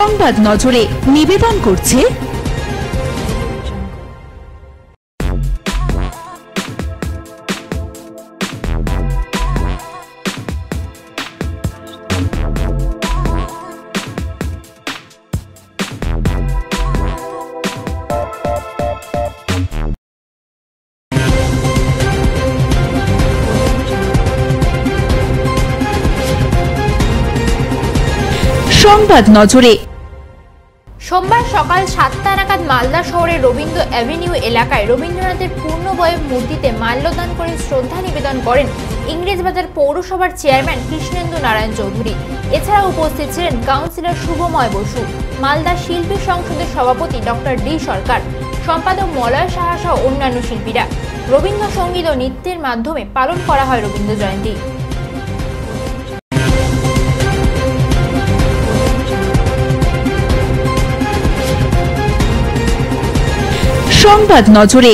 সংবাদ নজরে নিবেদন করছে সংবাদ নজরে সোমবার সকাল সাতটা নাগাদ মালদা শহরের রবীন্দ্র অ্যাভিনিউ এলাকায় রবীন্দ্রনাথের পূর্ণবয় মূর্তিতে মাল্যদান করে শ্রদ্ধা নিবেদন করেন ইংরেজবাজার পৌরসভার চেয়ারম্যান কৃষ্ণেন্দু নারায়ণ চৌধুরী। এছাড়া উপস্থিত ছিলেন কাউন্সিলর শুভময় বসু, মালদা শিল্পী সংসদের সভাপতি ডক্টর ডি সরকার, সম্পাদক মলয় সাহা সহ অন্যান্য শিল্পীরা। রবীন্দ্রসঙ্গীত ও নৃত্যের মাধ্যমে পালন করা হয় রবীন্দ্র জয়ন্তী। সংবাদ নজরে।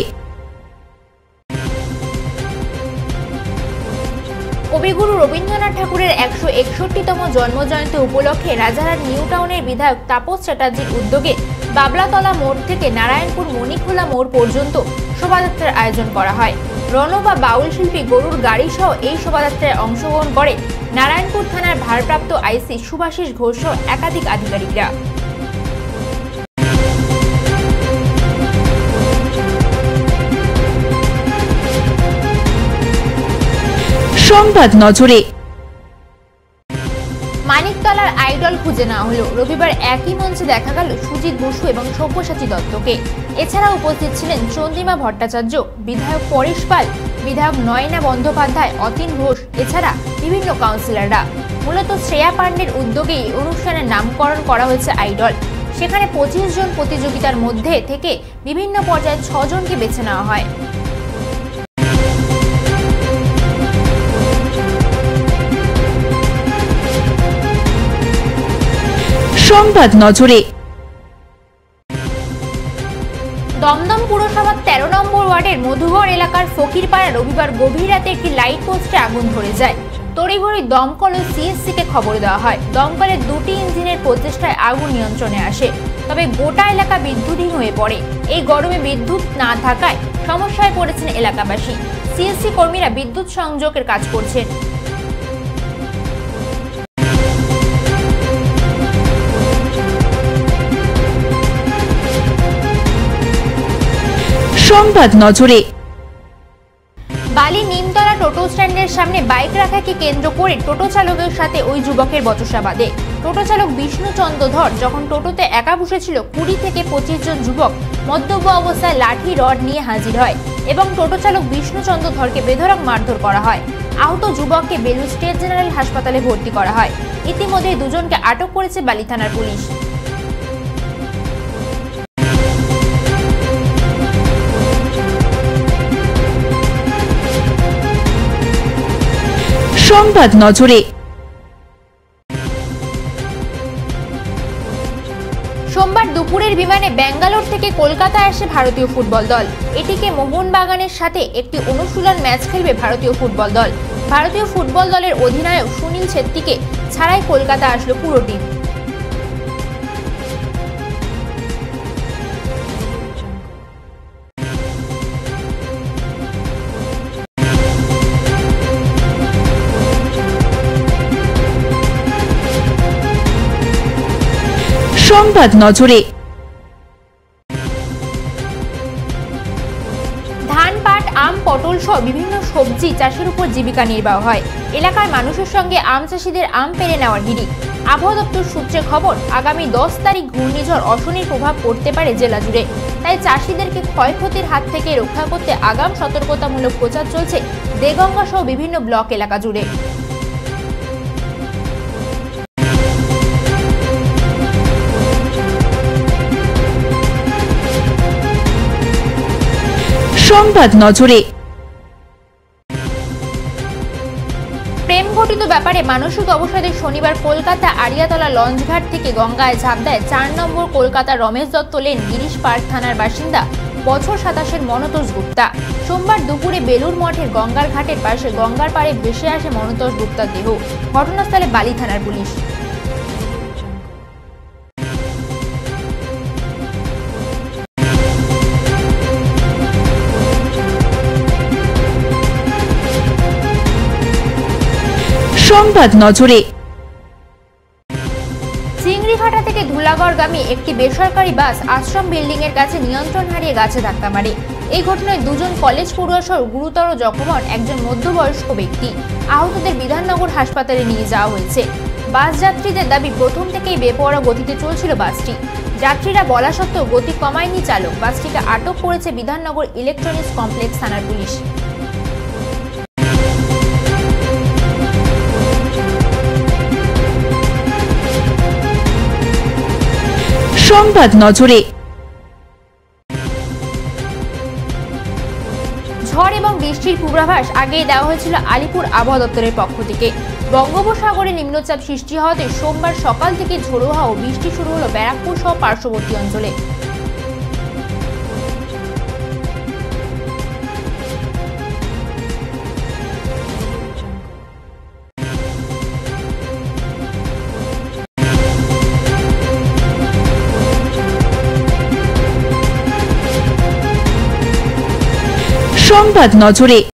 কবিগুরু রবীন্দ্রনাথ ঠাকুরের একশো একষট্টিতম জন্মজয়ন্তী উপলক্ষে রাজারহাট নিউ টাউনের বিধায়ক তাপস চ্যাটার্জির উদ্যোগে বাবলাতলা মোড় থেকে নারায়ণপুর মণিখোলা মোড় পর্যন্ত শোভাযাত্রার আয়োজন করা হয়। রণ বা বাউল শিল্পী গরুর গাড়ি সহ এই শোভাযাত্রায় অংশগ্রহণ করে নারায়ণপুর থানার ভারপ্রাপ্ত আইসি সুভাষিস ঘোষ একাধিক আধিকারিকরা। সংবাদ নজরে। মানিকতলার আইডল খুঁজে নেওয়া হলো। রবিবার একই মঞ্চে দেখা গেল সুজিত বসু এবং সব্যসাচী দত্তকে। এছাড়া উপস্থিত ছিলেন চন্দ্রিমা ভট্টাচার্য, বিধায়ক পরেশ পাল, বিধায়ক নয়না বন্দ্যোপাধ্যায়, অতীন ঘোষ, এছাড়া বিভিন্ন কাউন্সিলররা মূলত শ্রেয়া পাণ্ডের উদ্যোগেই অনুষ্ঠানের নামকরণ করা হয়েছে আইডল। সেখানে পঁচিশ জন প্রতিযোগিতার মধ্যে থেকে বিভিন্ন পর্যায়ে ছজনকে বেছে নেওয়া হয়। সংবাদ নজরে। দমদম পুরসভার তেরো নম্বর ওয়ার্ডের মধুগড় এলাকার ফকিরপাড়া রবিবার গভীর রাতে একটি লাইট পোস্টে আগুন ধরে যায়। তড়িঘড়ি দমকল ও সিএসসি কে খবর দেওয়া হয়। দমকলের দুটি ইঞ্জিনের প্রচেষ্টায় আগুন নিয়ন্ত্রণে আসে। তবে গোটা এলাকা বিদ্যুৎহীন হয়ে পড়ে। এই গরমে বিদ্যুৎ না থাকায় সমস্যায় পড়েছেন এলাকাবাসী। সিএসসি কর্মীরা বিদ্যুৎ সংযোগের কাজ করছেন। সংবাদ নজরে। বালি নিমতলা টোটো স্ট্যান্ডের সামনে বাইক রাখাকে কেন্দ্র করে টোটো চালকের সাথে ওই যুবকের বচসা বাঁধে। টোটো চালক বিষ্ণু চন্দ্রধর যখন টোটোতে একা বসেছিল, কুড়ি থেকে পঁচিশ জন যুবক মদ্যপ অবস্থায় লাঠি, রড নিয়ে হাজির হয় এবং টোটো চালক বিষ্ণু চন্দ্রধরকে বেধরক মারধর করা হয়। আহত যুবককে বেলুর স্টেট জেনারেল হাসপাতালে ভর্তি করা হয়। ইতিমধ্যে দুজনকে আটক করেছে বালি থানার পুলিশ। সংবাদ নজরে। সোমবার দুপুরের বিমানে ব্যাঙ্গালোর থেকে কলকাতা আসে ভারতীয় ফুটবল দল। এটিকে মোহনবাগানের সাথে একটি অনুশীলন ম্যাচ খেলবে ভারতীয় ফুটবল দল। ভারতীয় ফুটবল দলের অধিনায়ক সুনীল ছেত্রীকে ছাড়াই কলকাতা আসলো পুরো টিম। সংবাদ নজরে। ধান, পাট, আম, পটল সহ বিভিন্ন সবজি চাষের উপর জীবিকা নির্বাহ হয়। এলাকার মানুষের সঙ্গে আম চাষিদের আম পেরে নেওয়ার হিড়িক। আবহাওয়া দপ্তর সূত্রে খবর, আগামী দশ তারিখ ঘূর্ণিঝড় অশনির প্রভাব পড়তে পারে জেলা জুড়ে। তাই চাষিদেরকে ক্ষয়ক্ষতির হাত থেকে রক্ষা করতে আগাম সতর্কতামূলক প্রচার চলছে দেগঙ্গা সহ বিভিন্ন ব্লক এলাকা জুড়ে। সংবাদ নজরে। প্রেম ঘটিত ব্যাপারে মানসিক অবসাদে শনিবার কলকাতা আড়িয়াতলা লঞ্চঘাট থেকে গঙ্গায় ঝাঁপ দেয় চার নম্বর কলকাতা রমেশ দত্ত লেন, গিরিশ পার্ক থানার বাসিন্দা, বছর সাতাশের মনতোষ গুপ্তা। সোমবার দুপুরে বেলুর মঠের গঙ্গার ঘাটের পাশে গঙ্গার পাড়ে ভেসে আসে মনতোষ গুপ্তার দেহ। ঘটনাস্থলে বালি থানার পুলিশ। সংবাদ নজরে। চিংড়িঘাটা থেকে ধুলাগড়গামী একটি বেসরকারি বাস আশ্রম বিল্ডিং এর কাছে নিয়ন্ত্রণ হারিয়ে গাছে ধাক্কা মারে। এই ঘটনায় দুজন কলেজ পড়ুয়া সহ গুরুতর জখম হন একজন মধ্যবয়স্ক ব্যক্তি। আহতদের বিধাননগর হাসপাতালে নিয়ে যাওয়া হয়েছে। বাস যাত্রীদের দাবি, প্রথম থেকেই বেপরোয়া গতিতে চলছিল বাসটি। যাত্রীরা বলা সত্ত্বেও গতি কমায়নি চালক। বাসটিকে আটক করেছে বিধাননগর ইলেকট্রনিক্স কমপ্লেক্স থানার পুলিশ। সংবাদ নজরে। ঝড় এবং বৃষ্টির পূর্বাভাস আগেই দেওয়া হয়েছিল আলিপুর আবহাওয়া দপ্তরের পক্ষ থেকে। বঙ্গোপসাগরে নিম্নচাপ সৃষ্টি হওয়াতে সোমবার সকাল থেকে ঝোড়ো ও বৃষ্টি শুরু হলো ব্যারাকপুর সহ পার্শ্ববর্তী অঞ্চলে। সংবাদ নজরে।